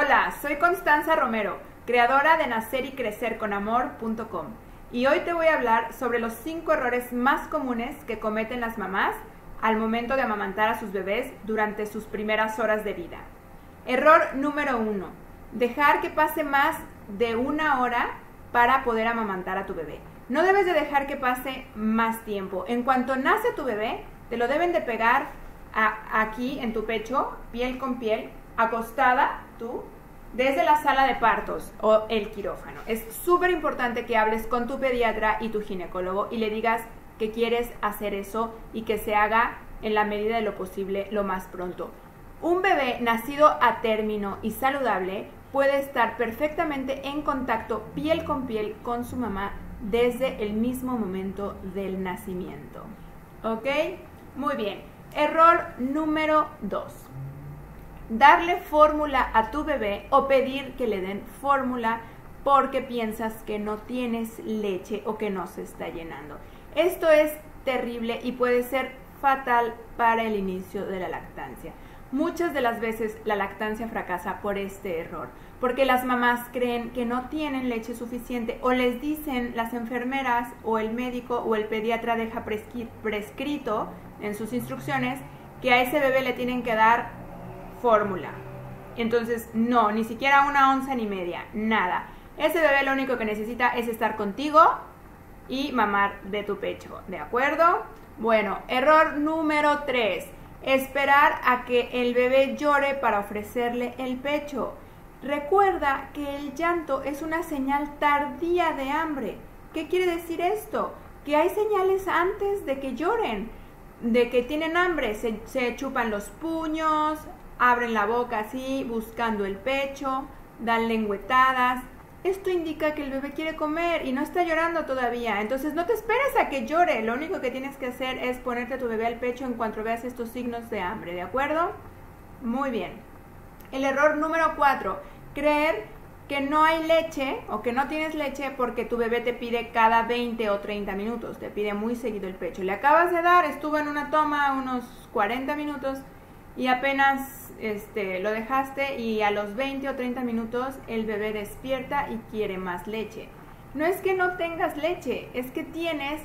Hola, soy Constanza Romero, creadora de nacerycrecerconamor.com y hoy te voy a hablar sobre los 5 errores más comunes que cometen las mamás al momento de amamantar a sus bebés durante sus primeras horas de vida. Error número 1. Dejar que pase más de una hora para poder amamantar a tu bebé. No debes de dejar que pase más tiempo. En cuanto nace tu bebé, te lo deben de pegar aquí en tu pecho, piel con piel, acostada tú, desde la sala de partos o el quirófano. Es súper importante que hables con tu pediatra y tu ginecólogo y le digas que quieres hacer eso y que se haga en la medida de lo posible lo más pronto. Un bebé nacido a término y saludable puede estar perfectamente en contacto piel con piel con su mamá desde el mismo momento del nacimiento. ¿Ok? Muy bien. Error número 2. Darle fórmula a tu bebé o pedir que le den fórmula porque piensas que no tienes leche o que no se está llenando. Esto es terrible y puede ser fatal para el inicio de la lactancia. Muchas de las veces la lactancia fracasa por este error, porque las mamás creen que no tienen leche suficiente o les dicen las enfermeras o el médico o el pediatra deja prescrito en sus instrucciones que a ese bebé le tienen que dar fórmula. Entonces, no, ni siquiera una onza ni media, nada. Ese bebé lo único que necesita es estar contigo y mamar de tu pecho, ¿de acuerdo? Bueno, error número 3 Esperar a que el bebé llore para ofrecerle el pecho. Recuerda que el llanto es una señal tardía de hambre. ¿Qué quiere decir esto? Que hay señales antes de que lloren, de que tienen hambre. Se, chupan los puños, abren la boca así, buscando el pecho, dan lengüetadas, esto indica que el bebé quiere comer y no está llorando todavía. Entonces no te esperes a que llore. Lo único que tienes que hacer es ponerte a tu bebé al pecho en cuanto veas estos signos de hambre, ¿de acuerdo? Muy bien. El error número cuatro, creer que no hay leche o que no tienes leche porque tu bebé te pide cada 20 o 30 minutos, te pide muy seguido el pecho. Le acabas de dar, estuvo en una toma unos 40 minutos y apenas este, lo dejaste y a los 20 o 30 minutos el bebé despierta y quiere más leche. No es que no tengas leche, es que tienes,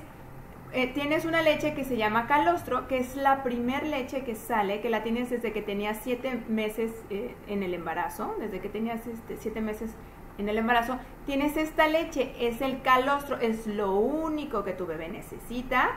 eh, tienes una leche que se llama calostro, que es la primer leche que sale, que la tienes desde que tenías 7 meses eh, en el embarazo, desde que tenías 7 este, meses en el embarazo, tienes esta leche, es el calostro, es lo único que tu bebé necesita,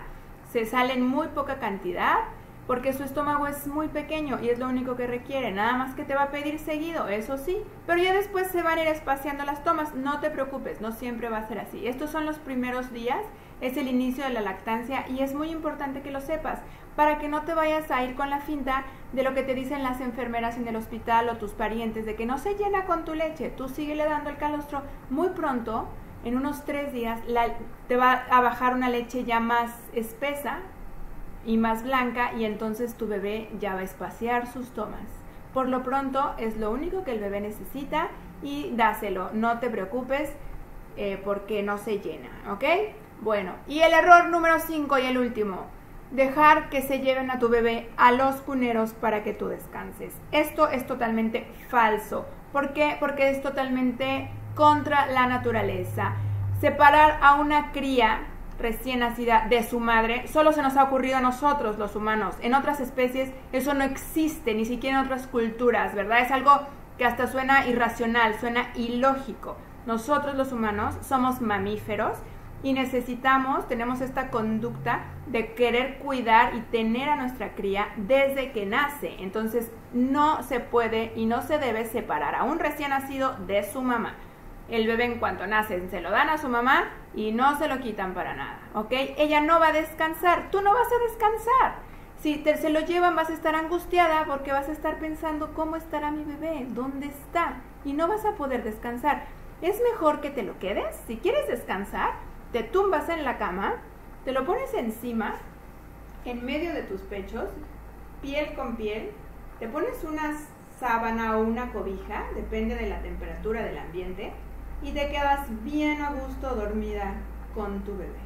se sale en muy poca cantidad porque su estómago es muy pequeño y es lo único que requiere, nada más que te va a pedir seguido, eso sí, pero ya después se van a ir espaciando las tomas, no te preocupes, no siempre va a ser así. Estos son los primeros días, es el inicio de la lactancia y es muy importante que lo sepas para que no te vayas a ir con la finta de lo que te dicen las enfermeras en el hospital o tus parientes, de que no se llena con tu leche, tú síguele dando el calostro, muy pronto, en unos tres días, te va a bajar una leche ya más espesa, y más blanca y entonces tu bebé ya va a espaciar sus tomas. Por lo pronto es lo único que el bebé necesita y dáselo, no te preocupes eh, porque no se llena, ¿ok? Bueno, y el error número 5 y el último, dejar que se lleven a tu bebé a los cuneros para que tú descanses. Esto es totalmente falso. ¿Por qué? Porque es totalmente contra la naturaleza. Separar a una cría recién nacida de su madre, solo se nos ha ocurrido a nosotros los humanos. En otras especies eso no existe, ni siquiera en otras culturas, ¿verdad? Es algo que hasta suena irracional, suena ilógico. Nosotros los humanos somos mamíferos y necesitamos, tenemos esta conducta de querer cuidar y tener a nuestra cría desde que nace. Entonces no se puede y no se debe separar a un recién nacido de su mamá el bebé en cuanto nace se lo dan a su mamá y no se lo quitan para nada, ¿ok? Ella no va a descansar, tú no vas a descansar. Si te, se lo llevan vas a estar angustiada porque vas a estar pensando cómo estará mi bebé, dónde está y no vas a poder descansar. Es mejor que te lo quedes. Si quieres descansar, te tumbas en la cama, te lo pones encima, en medio de tus pechos, piel con piel, te pones una sábana o una cobija, depende de la temperatura del ambiente, y te quedas bien a gusto dormida con tu bebé.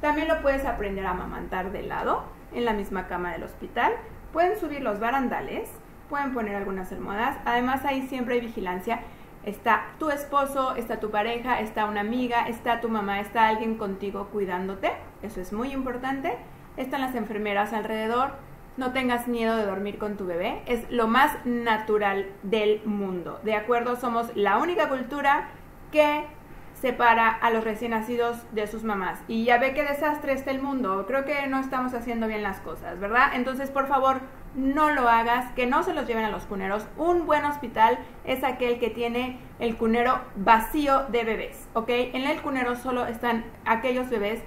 También lo puedes aprender a amamantar de lado, en la misma cama del hospital. Pueden subir los barandales pueden poner algunas almohadas. Además ahí siempre hay vigilancia. Está tu esposo, está tu pareja, está una amiga, está tu mamá, está alguien contigo cuidándote. Eso es muy importante. Están las enfermeras alrededor. No tengas miedo de dormir con tu bebé. Es lo más natural del mundo. ¿De acuerdo? Somos la única cultura que separa a los recién nacidos de sus mamás. Y ya ve qué desastre está el mundo. Creo que no estamos haciendo bien las cosas, ¿verdad? Entonces, por favor, no lo hagas, que no se los lleven a los cuneros. Un buen hospital es aquel que tiene el cunero vacío de bebés, ¿ok? En el cunero solo están aquellos bebés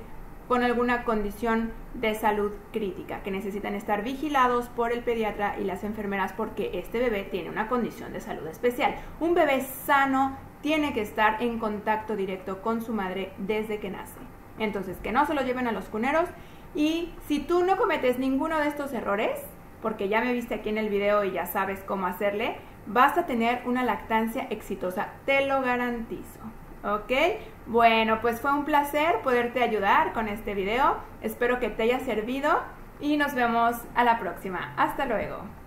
con alguna condición de salud crítica, que necesitan estar vigilados por el pediatra y las enfermeras porque este bebé tiene una condición de salud especial. Un bebé sano tiene que estar en contacto directo con su madre desde que nace. Entonces, que no se lo lleven a los cuneros. Y si tú no cometes ninguno de estos errores, porque ya me viste aquí en el video y ya sabes cómo hacerle, vas a tener una lactancia exitosa, te lo garantizo. ¿Ok? Bueno, pues fue un placer poderte ayudar con este video. Espero que te haya servido y nos vemos a la próxima. Hasta luego.